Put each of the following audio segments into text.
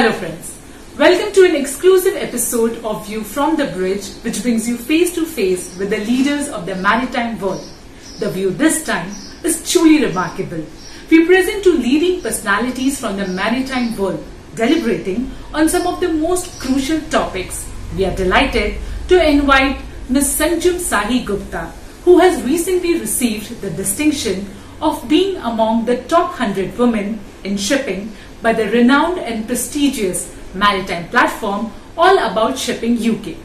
Hello friends. Welcome to an exclusive episode of View from the Bridge which brings you face to face with the leaders of the maritime world. The view this time is truly remarkable. We present two leading personalities from the maritime world deliberating on some of the most crucial topics. We are delighted to invite Ms. Sanjam Sahi Gupta who has recently received the distinction of being among the top 100 women in shipping by the renowned and prestigious maritime platform All About Shipping UK.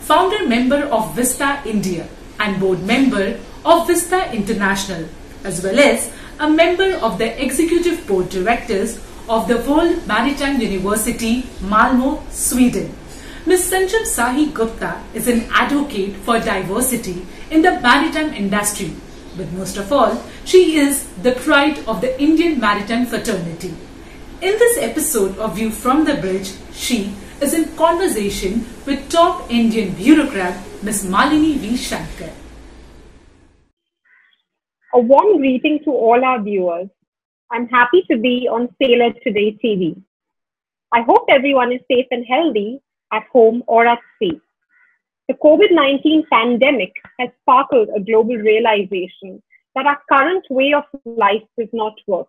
Founder member of WISTA India and board member of WISTA International, as well as a member of the executive board directors of the World Maritime University, Malmo, Sweden. Ms. Sanjam Sahi Gupta is an advocate for diversity in the maritime industry, but most of all, she is the pride of the Indian maritime fraternity. In this episode of View from the Bridge, she is in conversation with top Indian bureaucrat Ms. Malini V. Shankar. A warm greeting to all our viewers. I'm happy to be on Sailor Today TV. I hope everyone is safe and healthy at home or at sea. The COVID 19 pandemic has sparkled a global realization that our current way of life does not work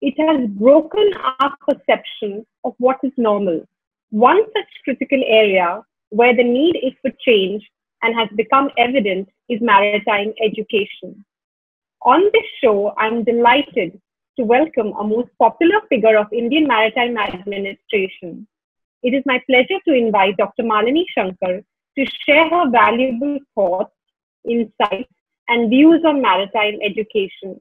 it has broken our perception of what is normal. One such critical area where the need is for change and has become evident is maritime education. On this show, I'm delighted to welcome a most popular figure of Indian maritime administration. It is my pleasure to invite Dr. Malini Shankar to share her valuable thoughts, insights, and views on maritime education.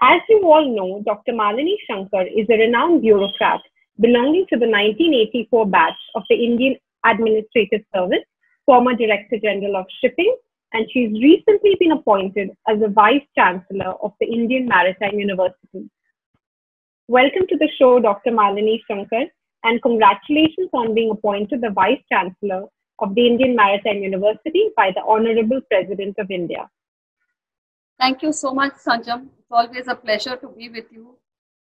As you all know, Dr. Malini Shankar is a renowned bureaucrat belonging to the 1984 batch of the Indian Administrative Service, former Director General of Shipping, and she's recently been appointed as the Vice Chancellor of the Indian Maritime University. Welcome to the show, Dr. Malini Shankar, and congratulations on being appointed the Vice Chancellor of the Indian Maritime University by the Honorable President of India. Thank you so much, Sanjam. It's always a pleasure to be with you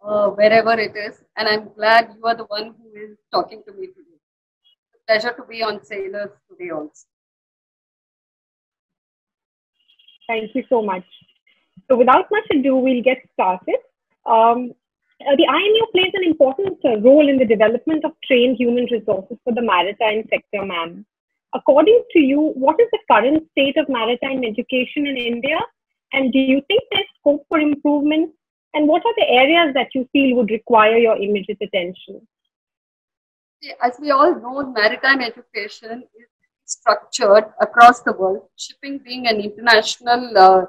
uh, wherever it is. And I'm glad you are the one who is talking to me today. It's a pleasure to be on Sailors today also. Thank you so much. So without much ado, we'll get started. Um, uh, the IMU plays an important role in the development of trained human resources for the maritime sector, ma'am. According to you, what is the current state of maritime education in India and do you think there's scope for improvement? And what are the areas that you feel would require your immediate attention? As we all know, maritime education is structured across the world. Shipping being an international uh,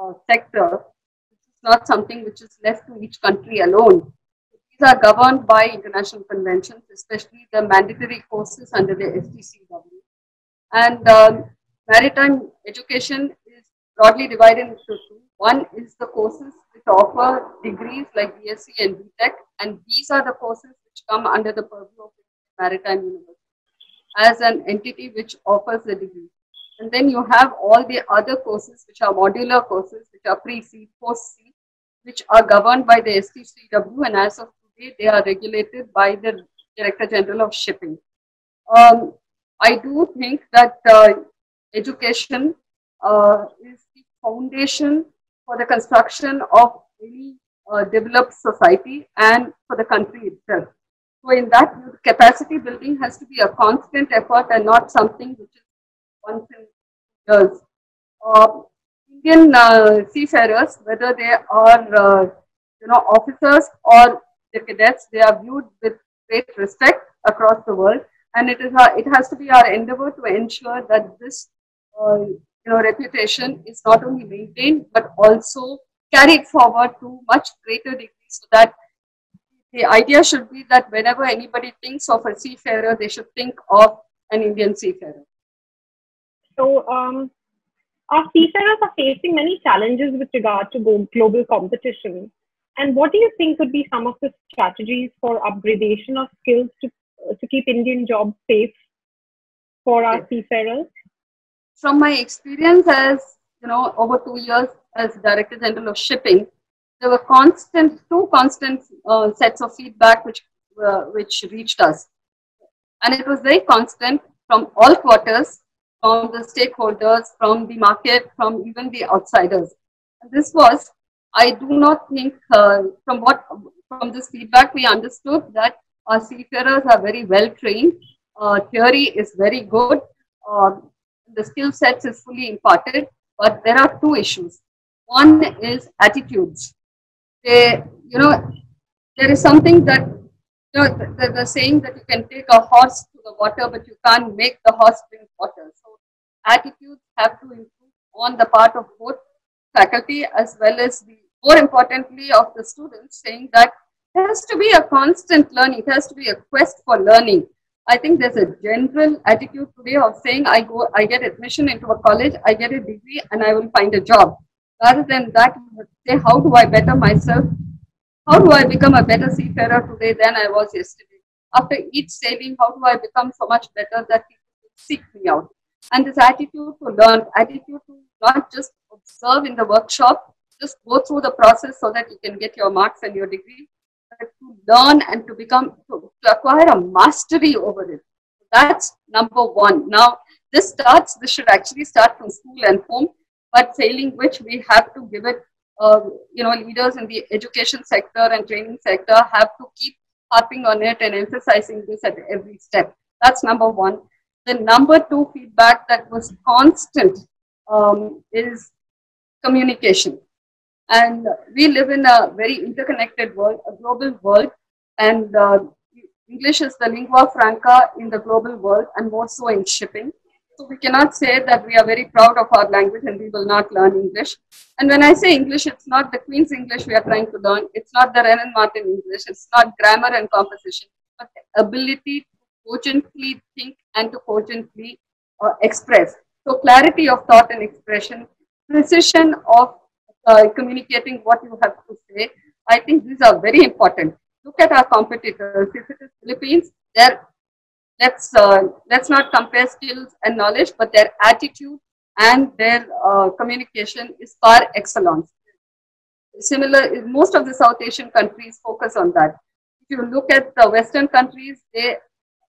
uh, sector, is not something which is left to each country alone. These are governed by international conventions, especially the mandatory courses under the STCW. And um, maritime education broadly divided into two. One is the courses which offer degrees like BSc and BTech, and these are the courses which come under the purview of Maritime University as an entity which offers the degree. And then you have all the other courses which are modular courses, which are pre-sea, post-sea, which are governed by the STCW, and as of today, they are regulated by the Director General of Shipping. Um, I do think that uh, education uh, is foundation for the construction of any uh, developed society and for the country itself. So in that, capacity building has to be a constant effort and not something which is once in years. Uh, Indian uh, seafarers, whether they are uh, you know officers or the cadets, they are viewed with great respect across the world, and it is our, it has to be our endeavor to ensure that this you know, reputation is not only maintained but also carried forward to much greater degree so that the idea should be that whenever anybody thinks of a seafarer, they should think of an Indian seafarer. So, um, our seafarers are facing many challenges with regard to global competition. And what do you think could be some of the strategies for upgradation of skills to, to keep Indian jobs safe for our seafarers? From my experience as you know over two years as director general of shipping there were constant two constant uh, sets of feedback which uh, which reached us. And it was very constant from all quarters, from the stakeholders, from the market, from even the outsiders. And this was, I do not think, uh, from what from this feedback, we understood that our seafarers are very well trained. Uh, theory is very good. The skill sets is fully imparted, but there are two issues. One is attitudes. They, you know, there is something that, you know, the, the saying that you can take a horse to the water, but you can't make the horse drink water. So attitudes have to improve on the part of both faculty as well as the, more importantly, of the students, saying that there has to be a constant learning, there has to be a quest for learning. I think there's a general attitude today of saying I go, I get admission into a college, I get a degree, and I will find a job. Rather than that, say, how do I better myself? How do I become a better seafarer today than I was yesterday? After each sailing, how do I become so much better that people seek me out? And this attitude to learn, attitude to not just observe in the workshop, just go through the process so that you can get your marks and your degree, to learn and to become, to, to acquire a mastery over it. That's number one. Now, this starts, this should actually start from school and home, but failing which we have to give it, uh, you know, leaders in the education sector and training sector have to keep harping on it and emphasizing this at every step. That's number one. The number two feedback that was constant um, is communication. And we live in a very interconnected world, a global world, and uh, English is the lingua franca in the global world and more so in shipping. So we cannot say that we are very proud of our language and we will not learn English. And when I say English, it's not the Queen's English we are trying to learn. It's not the Wren and Martin English. It's not grammar and composition, but the ability to cogently think and to cogently uh, express. So clarity of thought and expression, precision of uh, communicating what you have to say. I think these are very important. Look at our competitors. If it is Philippines, their let's uh, let's not compare skills and knowledge, but their attitude and their uh, communication is par excellence. Similar, most of the South Asian countries focus on that. If you look at the Western countries, they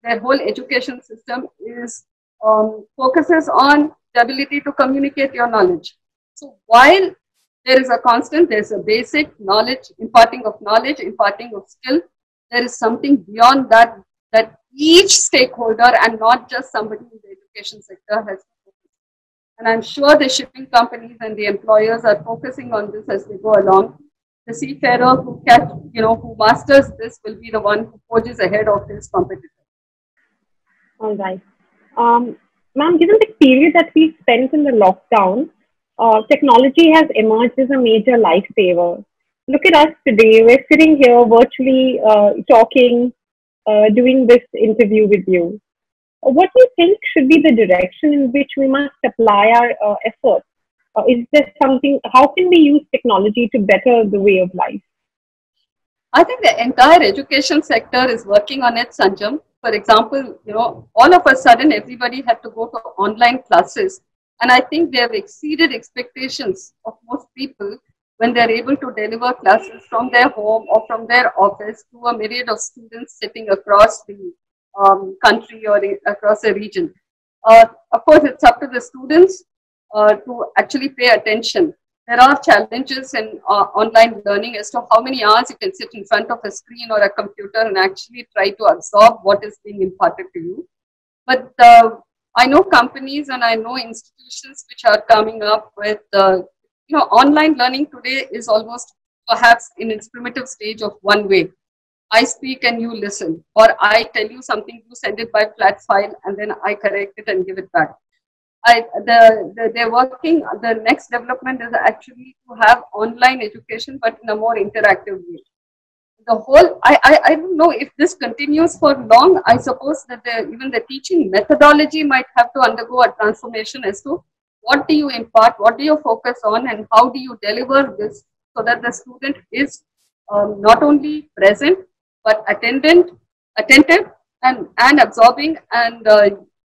their whole education system is um, focuses on the ability to communicate your knowledge. So while there is a constant, there's a basic knowledge, imparting of knowledge, imparting of skill. There is something beyond that that each stakeholder and not just somebody in the education sector has and I'm sure the shipping companies and the employers are focusing on this as they go along. The seafarer who catch, you know, who masters this will be the one who forges ahead of his competitors. All right. Um, ma'am, given the period that we spent in the lockdown, uh, technology has emerged as a major lifesaver. Look at us today. We're sitting here virtually uh, talking, uh, doing this interview with you. What do you think should be the direction in which we must apply our uh, efforts? Uh, is there something, how can we use technology to better the way of life? I think the entire education sector is working on it, Sanjam. For example, you know, all of a sudden everybody had to go to online classes and I think they have exceeded expectations of most people when they're able to deliver classes from their home or from their office to a myriad of students sitting across the um, country or across a region. Uh, of course, it's up to the students uh, to actually pay attention. There are challenges in uh, online learning as to how many hours you can sit in front of a screen or a computer and actually try to absorb what is being imparted to you. But I know companies and I know institutions which are coming up with, uh, you know, online learning today is almost perhaps in its primitive stage of one way. I speak and you listen, or I tell you something, you send it by flat file, and then I correct it and give it back. I, the, the, they're working, the next development is actually to have online education, but in a more interactive way the whole I, I i don't know if this continues for long. I suppose that the, even the teaching methodology might have to undergo a transformation as to what do you impart what do you focus on and how do you deliver this so that the student is um, not only present but attendant attentive and and absorbing and uh,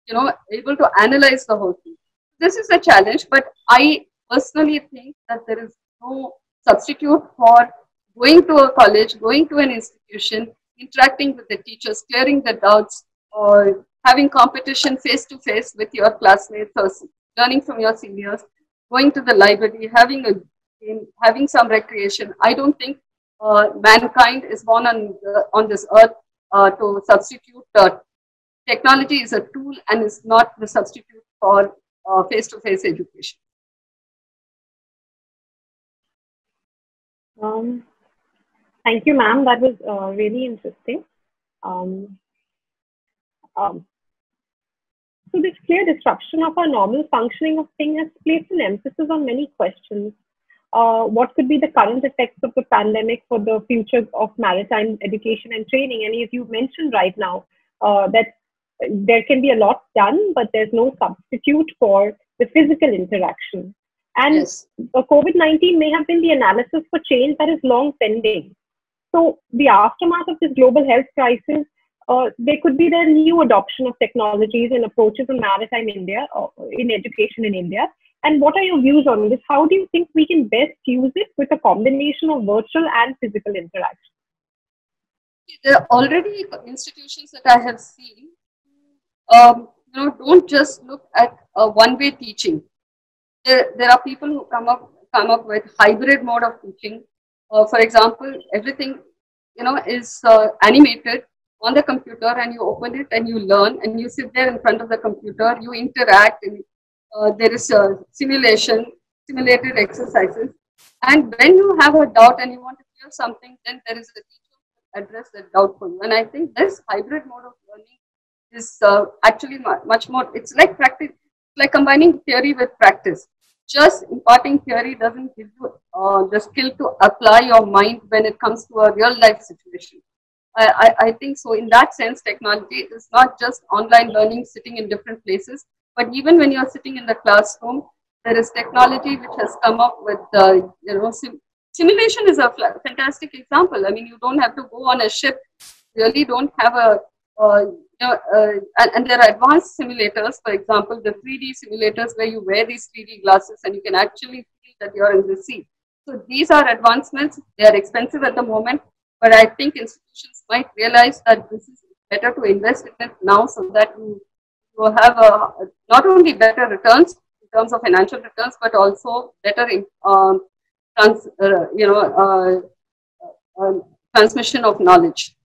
you know able to analyze the whole thing. This is a challenge but i personally think that there is no substitute for going to a college, going to an institution, interacting with the teachers, clearing the doubts, or having competition face to face with your classmates or learning from your seniors, going to the library, having a game, having some recreation. I don't think uh, mankind is born on, on this earth uh, to substitute. Uh, technology is a tool and is not the substitute for face to face education. Um, thank you, ma'am. That was uh, really interesting. Um, um, so this clear disruption of our normal functioning of things has placed an emphasis on many questions. Uh, what could be the current effects of the pandemic for the future of maritime education and training? And as you mentioned right now, uh, that there can be a lot done, but there's no substitute for the physical interaction. And yes. COVID 19 may have been the analysis for change that is long pending. So, the aftermath of this global health crisis, uh, there could be the new adoption of technologies and approaches in maritime India, or uh, in education in India. And what are your views on this? How do you think we can best use it with a combination of virtual and physical interaction? There are already institutions that I have seen. Um, you know, don't just look at a one-way teaching there, there are people who come up come up with hybrid mode of teaching. Uh, for example, everything you know is uh, animated on the computer, and you open it and you learn, and you sit there in front of the computer, you interact, and uh, there is a simulation, simulated exercises. And when you have a doubt and you want to clear something, then there is a teacher to address that doubt for you. And I think this hybrid mode of learning is uh, actually much more. It's like practice, like combining theory with practice just imparting theory doesn't give you uh, the skill to apply your mind when it comes to a real life situation. I, I, I, think so. In that sense, technology is not just online learning sitting in different places, but even when you're sitting in the classroom, there is technology which has come up with, uh, you know, sim simulation is a fantastic example. I mean, you don't have to go on a ship, really don't have a uh, you know, uh, and, and, there are advanced simulators, for example, the 3D simulators where you wear these 3D glasses and you can actually feel that you're in the sea. So these are advancements. They are expensive at the moment, but I think institutions might realize that this is better to invest in it now so that you, you have a, not only better returns in terms of financial returns, but also better um, trans, uh, you know, uh, uh, transmission of knowledge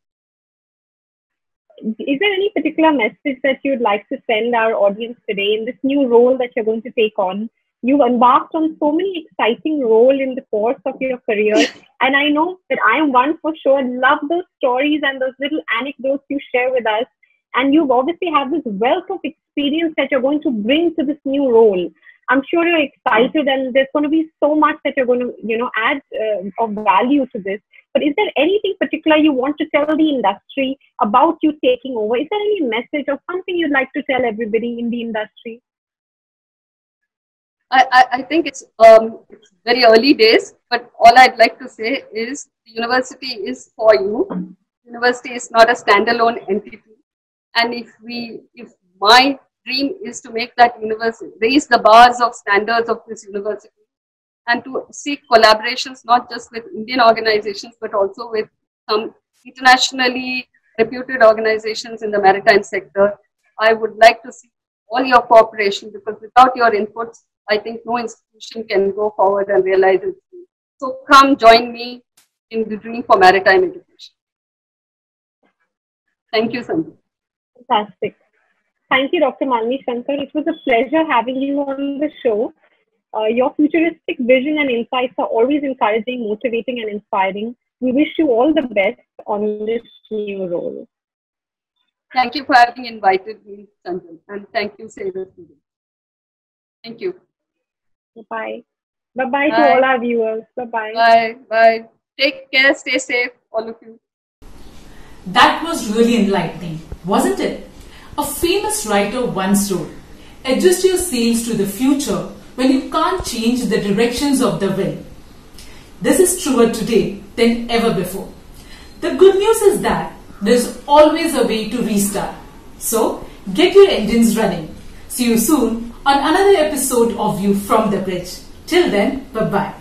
is there any particular message that you'd like to send our audience today in this new role that you're going to take on? You've embarked on so many exciting roles in the course of your career. And I know that I am one for sure. Love those stories and those little anecdotes you share with us. And you've obviously have this wealth of experience that you're going to bring to this new role. I'm sure you're excited and there's going to be so much that you're going to, you know, add uh, of value to this. But is there anything particular you want to tell the industry about you taking over? Is there any message or something you'd like to tell everybody in the industry? I, I think it's, um, very early days, but all I'd like to say is the university is for you. University is not a standalone entity. And if we, if my dream is to make that university, raise the bars of standards of this university and to seek collaborations not just with Indian organizations but also with some internationally reputed organizations in the maritime sector. I would like to see all your cooperation because without your inputs, I think no institution can go forward and realize dream. So come join me in the dream for maritime education. Thank you, Sandeep. Fantastic. Thank you, Dr. Malini Shankar. It was a pleasure having you on the show. Uh, your futuristic vision and insights are always encouraging, motivating, and inspiring. We wish you all the best on this new role. Thank you for having invited me, Sanjay, and thank you, Sailor Thank you. Bye. Bye-bye to all our viewers. Bye-bye. Bye. Bye. Take care. Stay safe, all of you. That was really enlightening, wasn't it? A famous writer once wrote, adjust your sails to the future when you can't change the directions of the wind. This is truer today than ever before. The good news is that there's always a way to restart. So get your engines running. See you soon on another episode of View from the Bridge. Till then, bye bye.